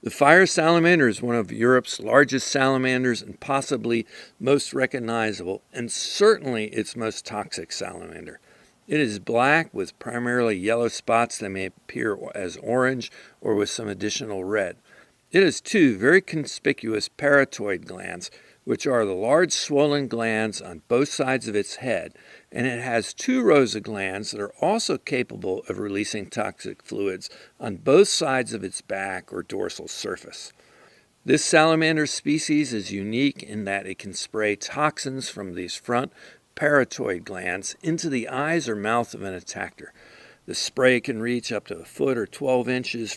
The fire salamander is one of Europe's largest salamanders and possibly most recognizable, and certainly its most toxic salamander. It is black with primarily yellow spots that may appear as orange or with some additional red. It has two very conspicuous parotoid glands, which are the large swollen glands on both sides of its head, and it has two rows of glands that are also capable of releasing toxic fluids on both sides of its back or dorsal surface. This salamander species is unique in that it can spray toxins from these front parotoid glands into the eyes or mouth of an attacker. The spray can reach up to a foot or 12 inches